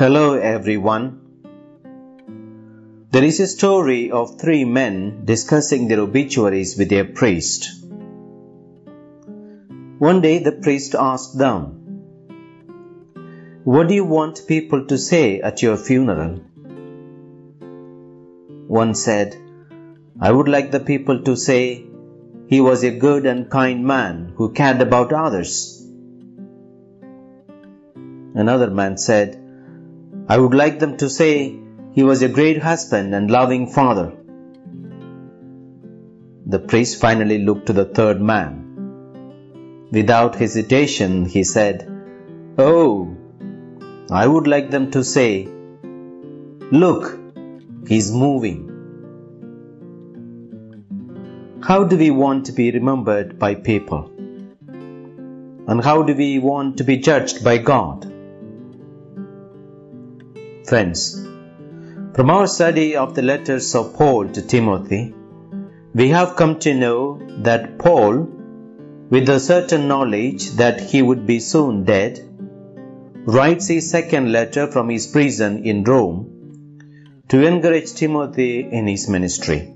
Hello everyone. There is a story of three men discussing their obituaries with their priest. One day the priest asked them, What do you want people to say at your funeral? One said, I would like the people to say, he was a good and kind man who cared about others. Another man said, I would like them to say he was a great husband and loving father. The priest finally looked to the third man. Without hesitation, he said, Oh, I would like them to say, Look, he's moving. How do we want to be remembered by people? And how do we want to be judged by God? Friends, from our study of the letters of Paul to Timothy, we have come to know that Paul, with a certain knowledge that he would be soon dead, writes his second letter from his prison in Rome to encourage Timothy in his ministry.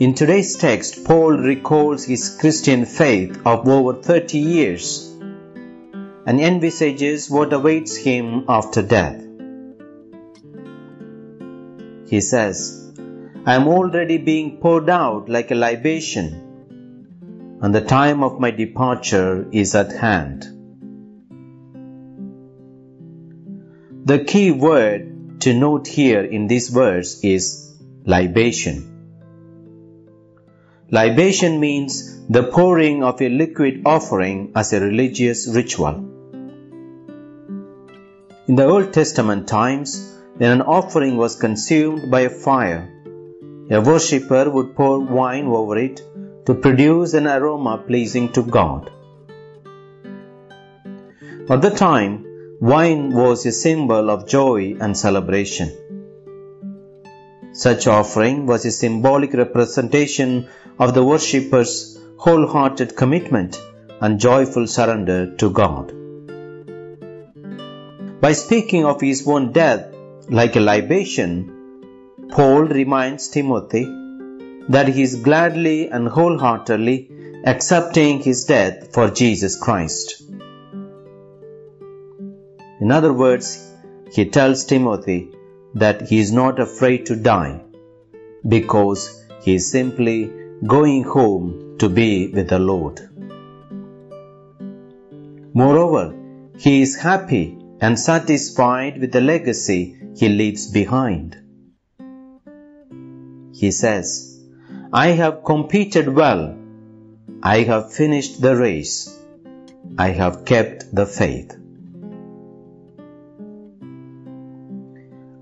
In today's text, Paul recalls his Christian faith of over 30 years and envisages what awaits him after death. He says, I am already being poured out like a libation, and the time of my departure is at hand. The key word to note here in this verse is libation. Libation means the pouring of a liquid offering as a religious ritual. In the Old Testament times, when an offering was consumed by a fire, a worshipper would pour wine over it to produce an aroma pleasing to God. At the time, wine was a symbol of joy and celebration. Such offering was a symbolic representation of the worshipper's wholehearted commitment and joyful surrender to God. By speaking of his own death like a libation, Paul reminds Timothy that he is gladly and wholeheartedly accepting his death for Jesus Christ. In other words, he tells Timothy that he is not afraid to die because he is simply going home to be with the Lord. Moreover, he is happy and satisfied with the legacy he leaves behind. He says, I have competed well. I have finished the race. I have kept the faith.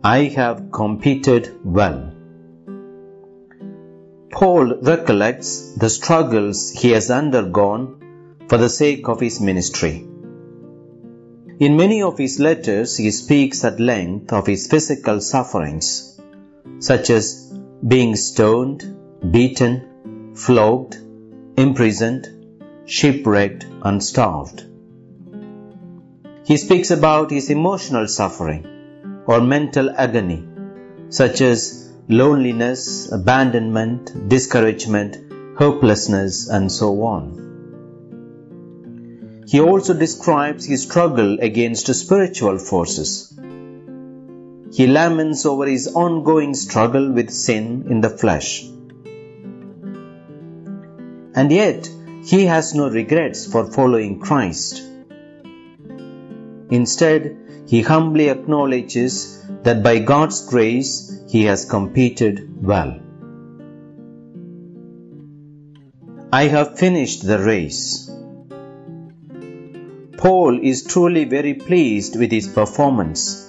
I have competed well. Paul recollects the struggles he has undergone for the sake of his ministry. In many of his letters, he speaks at length of his physical sufferings, such as being stoned, beaten, flogged, imprisoned, shipwrecked, and starved. He speaks about his emotional suffering or mental agony, such as loneliness, abandonment, discouragement, hopelessness, and so on. He also describes his struggle against spiritual forces. He laments over his ongoing struggle with sin in the flesh. And yet, he has no regrets for following Christ. Instead, he humbly acknowledges that by God's grace he has competed well. I have finished the race. Paul is truly very pleased with his performance.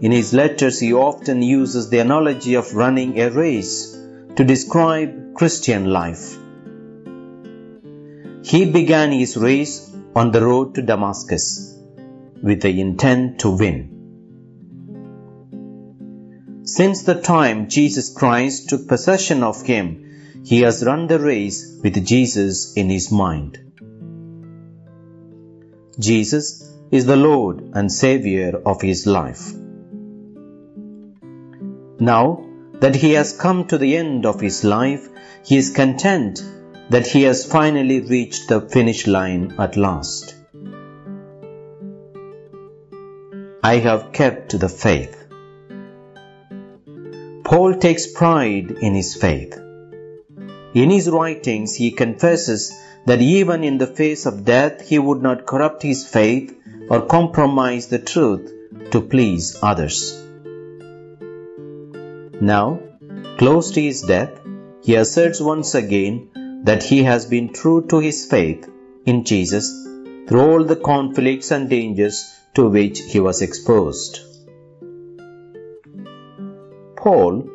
In his letters, he often uses the analogy of running a race to describe Christian life. He began his race on the road to Damascus with the intent to win. Since the time Jesus Christ took possession of him, he has run the race with Jesus in his mind. Jesus is the Lord and Savior of his life. Now that he has come to the end of his life, he is content that he has finally reached the finish line at last. I have kept the faith. Paul takes pride in his faith. In his writings, he confesses that even in the face of death, he would not corrupt his faith or compromise the truth to please others. Now, close to his death, he asserts once again that he has been true to his faith in Jesus through all the conflicts and dangers to which he was exposed. Paul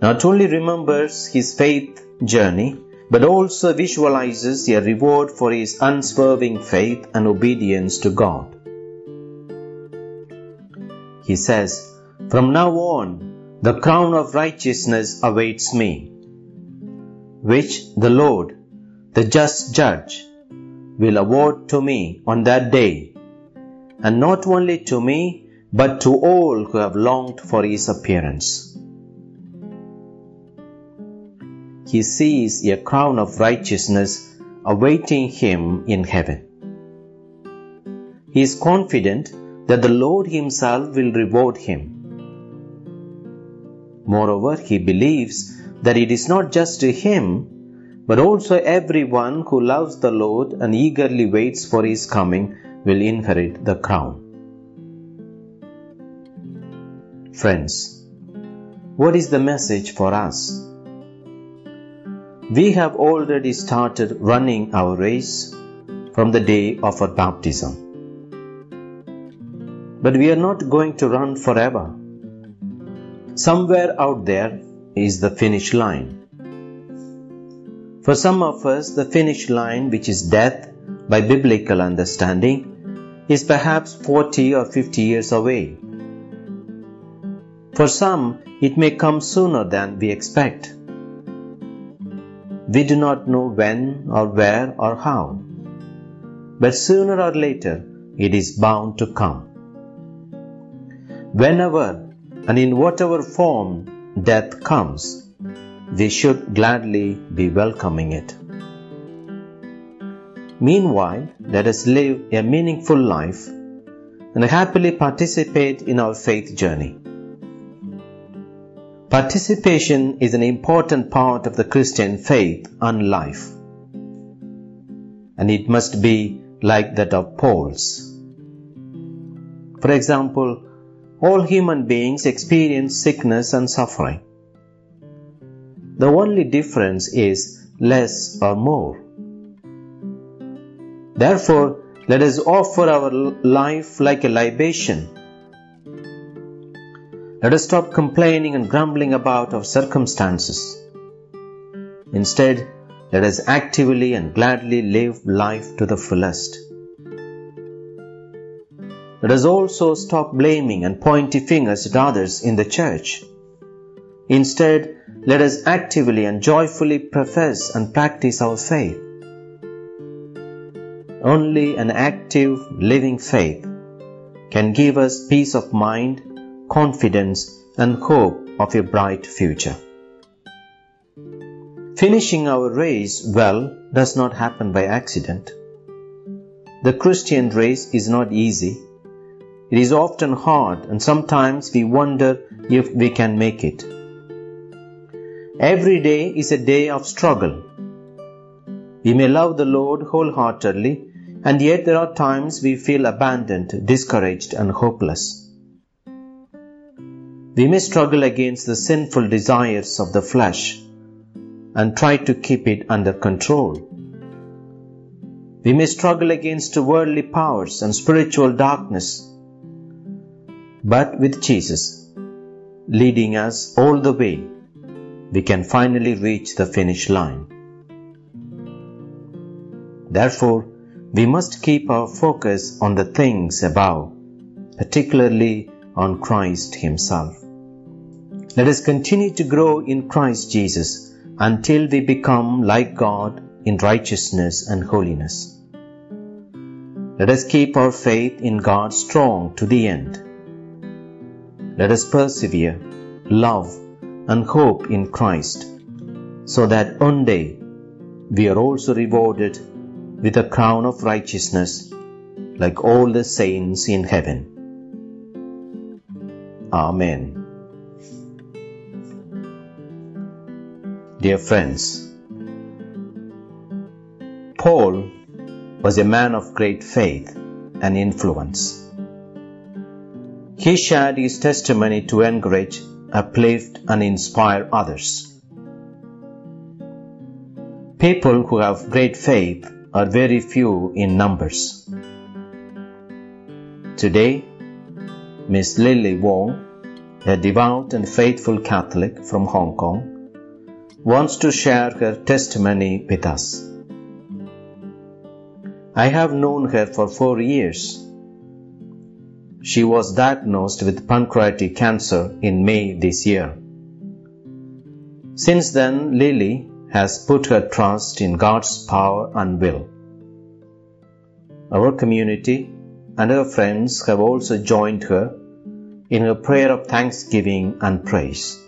not only remembers his faith journey, but also visualizes a reward for his unswerving faith and obedience to God. He says, From now on, the crown of righteousness awaits me, which the Lord, the just judge, will award to me on that day, and not only to me, but to all who have longed for his appearance. He sees a crown of righteousness awaiting him in heaven. He is confident that the Lord Himself will reward him. Moreover, he believes that it is not just to him, but also everyone who loves the Lord and eagerly waits for His coming will inherit the crown. Friends, what is the message for us? We have already started running our race from the day of our baptism. But we are not going to run forever. Somewhere out there is the finish line. For some of us, the finish line, which is death by biblical understanding, is perhaps 40 or 50 years away. For some, it may come sooner than we expect. We do not know when or where or how. But sooner or later, it is bound to come. Whenever and in whatever form death comes, we should gladly be welcoming it. Meanwhile, let us live a meaningful life and happily participate in our faith journey. Participation is an important part of the Christian faith and life. And it must be like that of Paul's. For example, all human beings experience sickness and suffering. The only difference is less or more. Therefore, let us offer our life like a libation let us stop complaining and grumbling about our circumstances. Instead, let us actively and gladly live life to the fullest. Let us also stop blaming and pointing fingers at others in the church. Instead, let us actively and joyfully profess and practice our faith. Only an active, living faith can give us peace of mind confidence, and hope of a bright future. Finishing our race well does not happen by accident. The Christian race is not easy. It is often hard and sometimes we wonder if we can make it. Every day is a day of struggle. We may love the Lord wholeheartedly and yet there are times we feel abandoned, discouraged and hopeless. We may struggle against the sinful desires of the flesh and try to keep it under control. We may struggle against worldly powers and spiritual darkness. But with Jesus leading us all the way, we can finally reach the finish line. Therefore, we must keep our focus on the things above, particularly on Christ Himself. Let us continue to grow in Christ Jesus until we become like God in righteousness and holiness. Let us keep our faith in God strong to the end. Let us persevere, love, and hope in Christ, so that one day we are also rewarded with a crown of righteousness like all the saints in heaven. Amen. Dear friends, Paul was a man of great faith and influence. He shared his testimony to encourage, uplift, and inspire others. People who have great faith are very few in numbers. Today, Miss Lily Wong, a devout and faithful Catholic from Hong Kong, wants to share her testimony with us. I have known her for four years. She was diagnosed with pancreatic cancer in May this year. Since then, Lily has put her trust in God's power and will. Our community and her friends have also joined her in her prayer of thanksgiving and praise.